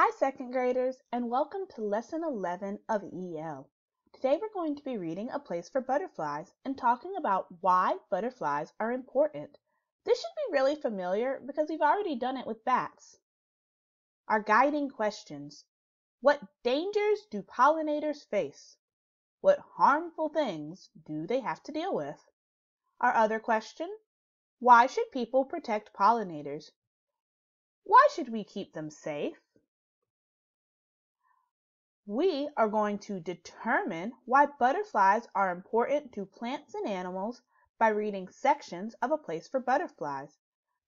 Hi second graders and welcome to lesson 11 of EL. Today we're going to be reading A Place for Butterflies and talking about why butterflies are important. This should be really familiar because we've already done it with bats. Our guiding questions. What dangers do pollinators face? What harmful things do they have to deal with? Our other question. Why should people protect pollinators? Why should we keep them safe? We are going to determine why butterflies are important to plants and animals by reading sections of A Place for Butterflies.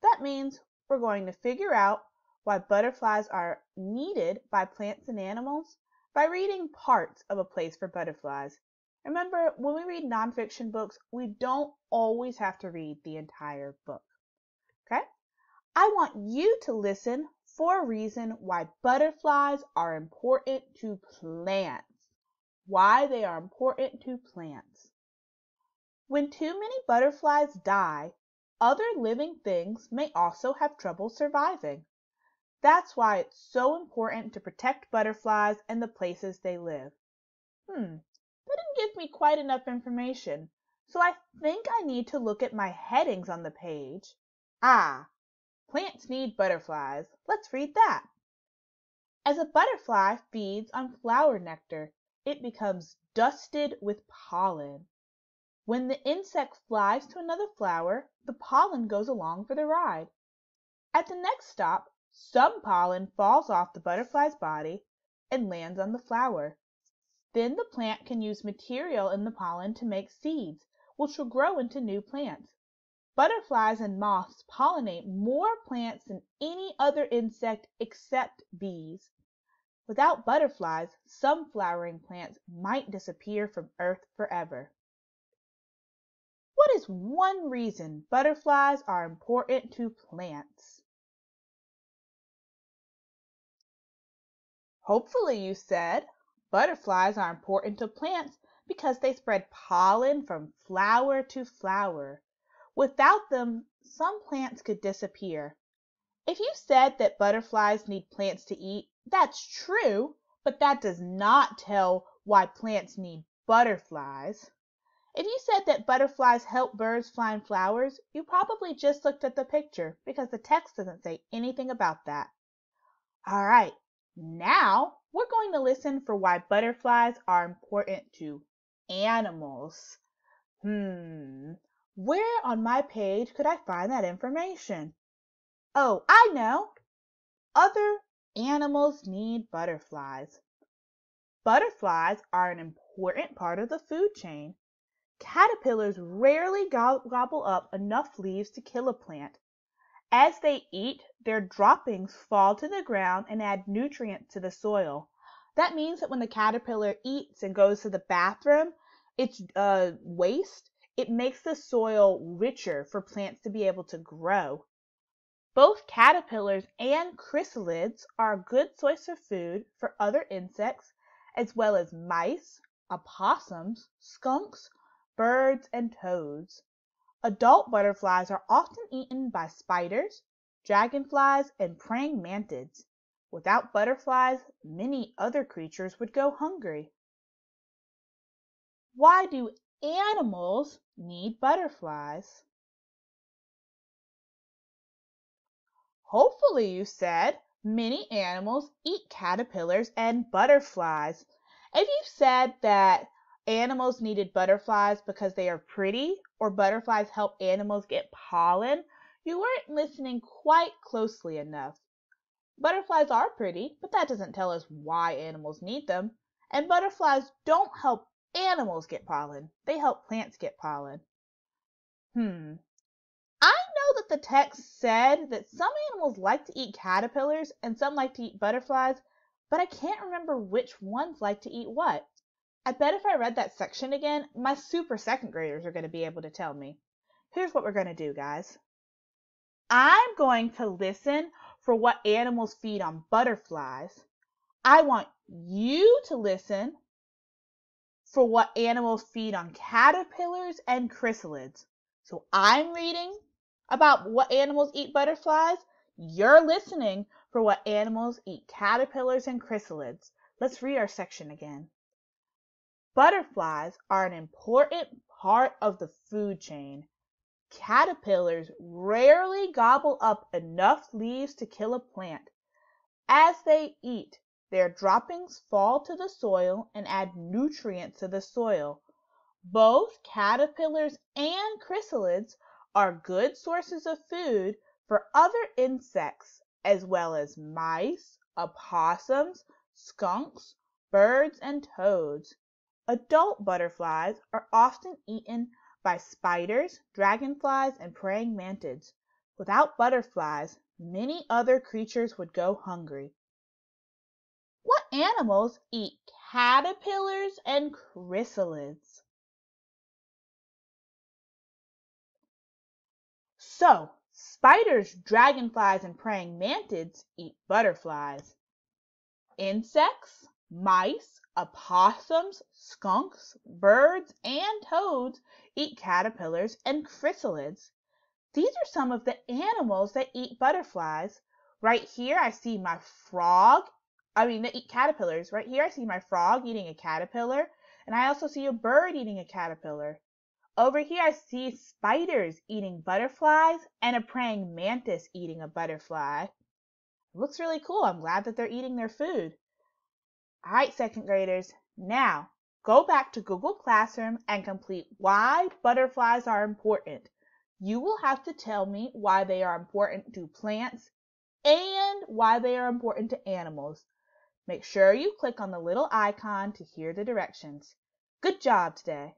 That means we're going to figure out why butterflies are needed by plants and animals by reading parts of A Place for Butterflies. Remember, when we read nonfiction books, we don't always have to read the entire book. Okay? I want you to listen for a reason why butterflies are important to plants. Why they are important to plants. When too many butterflies die, other living things may also have trouble surviving. That's why it's so important to protect butterflies and the places they live. Hmm, that didn't give me quite enough information, so I think I need to look at my headings on the page. Ah, Plants need butterflies. Let's read that. As a butterfly feeds on flower nectar, it becomes dusted with pollen. When the insect flies to another flower, the pollen goes along for the ride. At the next stop, some pollen falls off the butterfly's body and lands on the flower. Then the plant can use material in the pollen to make seeds, which will grow into new plants. Butterflies and moths pollinate more plants than any other insect except bees. Without butterflies, some flowering plants might disappear from earth forever. What is one reason butterflies are important to plants? Hopefully you said butterflies are important to plants because they spread pollen from flower to flower. Without them, some plants could disappear. If you said that butterflies need plants to eat, that's true, but that does not tell why plants need butterflies. If you said that butterflies help birds find flowers, you probably just looked at the picture because the text doesn't say anything about that. All right, now we're going to listen for why butterflies are important to animals. Hmm, where on my page could I find that information? Oh, I know! Other animals need butterflies. Butterflies are an important part of the food chain. Caterpillars rarely gobble up enough leaves to kill a plant. As they eat, their droppings fall to the ground and add nutrients to the soil. That means that when the caterpillar eats and goes to the bathroom, its uh, waste it makes the soil richer for plants to be able to grow. Both caterpillars and chrysalids are a good source of food for other insects as well as mice, opossums, skunks, birds, and toads. Adult butterflies are often eaten by spiders, dragonflies, and praying mantids. Without butterflies, many other creatures would go hungry. Why do animals need butterflies. Hopefully, you said, many animals eat caterpillars and butterflies. If you said that animals needed butterflies because they are pretty or butterflies help animals get pollen, you weren't listening quite closely enough. Butterflies are pretty, but that doesn't tell us why animals need them. And butterflies don't help animals get pollen. They help plants get pollen. Hmm. I know that the text said that some animals like to eat caterpillars and some like to eat butterflies, but I can't remember which ones like to eat what. I bet if I read that section again, my super second graders are going to be able to tell me. Here's what we're going to do, guys. I'm going to listen for what animals feed on butterflies. I want you to listen for what animals feed on caterpillars and chrysalids. So I'm reading about what animals eat butterflies. You're listening for what animals eat caterpillars and chrysalids. Let's read our section again. Butterflies are an important part of the food chain. Caterpillars rarely gobble up enough leaves to kill a plant. As they eat, their droppings fall to the soil and add nutrients to the soil. Both caterpillars and chrysalids are good sources of food for other insects as well as mice, opossums, skunks, birds, and toads. Adult butterflies are often eaten by spiders, dragonflies, and praying mantids. Without butterflies, many other creatures would go hungry. Animals eat caterpillars and chrysalids? So, spiders, dragonflies, and praying mantids eat butterflies. Insects, mice, opossums, skunks, birds, and toads eat caterpillars and chrysalids. These are some of the animals that eat butterflies. Right here I see my frog. I mean, they eat caterpillars. Right here I see my frog eating a caterpillar. And I also see a bird eating a caterpillar. Over here I see spiders eating butterflies and a praying mantis eating a butterfly. It looks really cool. I'm glad that they're eating their food. All right, second graders, now go back to Google Classroom and complete why butterflies are important you will have to tell me why they are important to plants and why they are important to animals. Make sure you click on the little icon to hear the directions. Good job today.